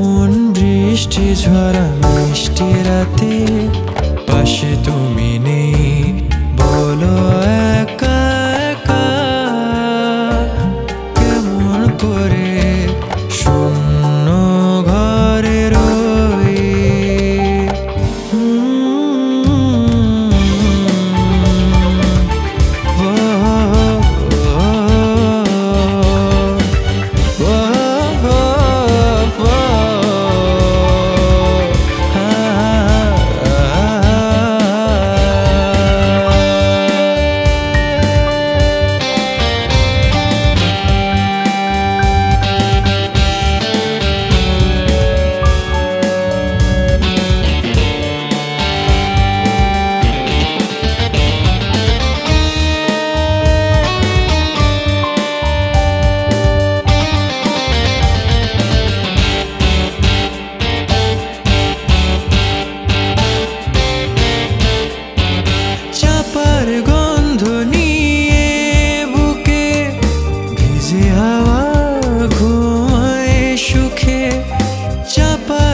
এমন বৃষ্টি ঝরা মিষ্টি রাতে পাশে তুমি নেই বলো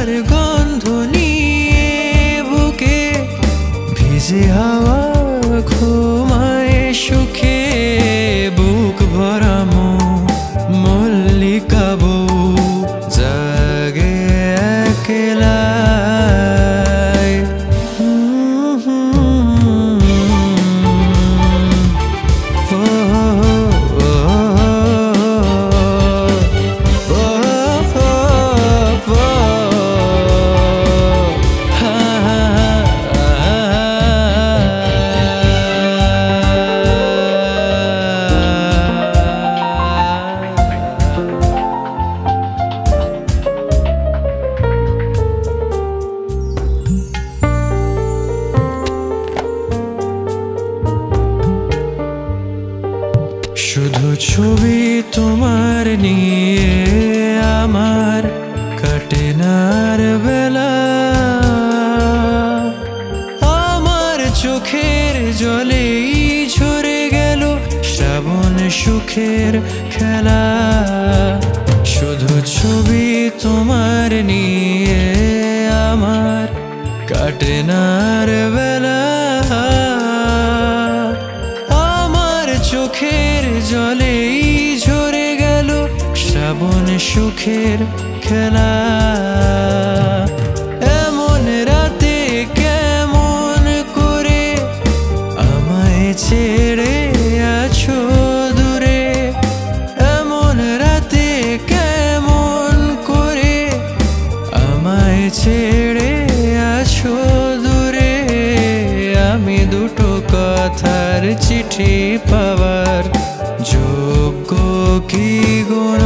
나를 걸 ছবি তোমার নিয়ে আমার কাটে নার বেলা। আমার চোখের জলেই ঝরে গেল শ্রাবণ সুখের খেলা। শুধু ছবি তোমার নিয়ে আমার কাটে নার বেলা। চোখের জলেই ঝরে গেল শ্রাবণ সুখের খেলা। এমন রাতে কেমন করে আমায় ছেড়ে আছো দূরে? এমন রাতে কেমন করে আমায় ছেড়ে আছো দূরে? আমি দুটো কথার চিঠি পাওয়ার যোগ্য কি গুণ